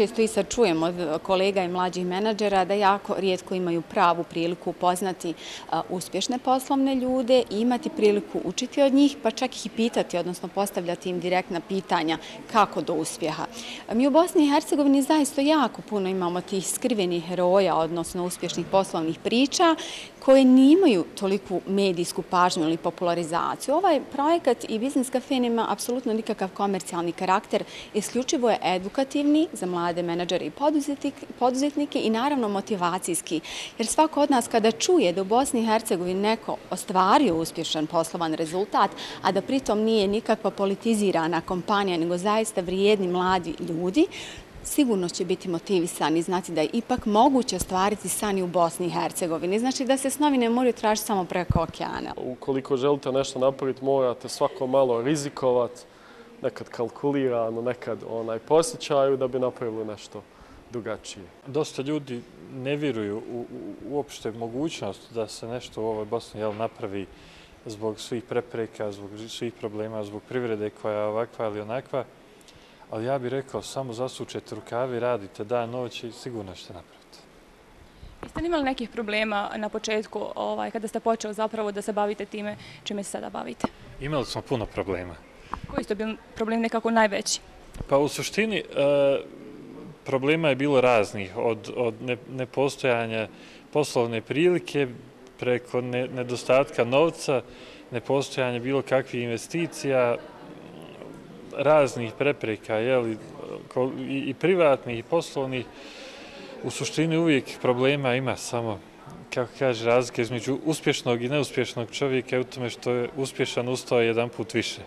često i sad čujem od kolega i mlađih menadžera da jako rijetko imaju pravu priliku upoznati uspješne poslovne ljude i imati priliku učiti od njih, pa čak ih i pitati, odnosno postavljati im direktna pitanja kako do uspjeha. Mi u Bosni i Hercegovini zaista jako puno imamo tih skrivenih heroja, odnosno uspješnih poslovnih priča, koje nimaju toliku medijsku pažnju ili popularizaciju. Ovaj projekat i Biznis Cafe nema apsolutno nikakav komercijalni karakter, isključivo je edukativni za mlade menadžere i poduzetnike i naravno motivacijski. Jer svako od nas kada čuje da u Bosni i Hercegovini neko ostvario uspješan poslovan rezultat, a da pritom nije nikakva politizirana kompanija, nego zaista vrijedni mladi ljudi, sigurno će biti motivisan i znati da je ipak moguće ostvariti san i u Bosni i Hercegovini. Znači da se snovi ne moraju tražiti samo preko okeana. Ukoliko želite nešto napraviti, morate svako malo rizikovati, nekad kalkulirano, nekad onaj posjećaju da bi napravili nešto drugačije. Dosta ljudi ne vjeruju u, uopšte mogućnost da se nešto u ovoj Bosni jel, napravi zbog svih prepreka, zbog svih problema, zbog privrede koja je ovakva ili onakva ali ja bih rekao samo zasučete rukavi, radite dan, noć i sigurno ćete napraviti. Jeste li imali nekih problema na početku ovaj, kada ste počeli zapravo da se bavite time čime se sada bavite? Imali smo puno problema. Koji su bio problem nekako najveći? Pa u suštini e, problema je bilo raznih, od, od nepostojanja poslovne prilike preko nedostatka novca, nepostojanja bilo kakvih investicija, raznih prepreka, jeli, i privatnih i poslovnih, u suštini uvijek problema ima samo, kako kaže, razlike između uspješnog i neuspješnog čovjeka u tome što je uspješan ustao jedan put više.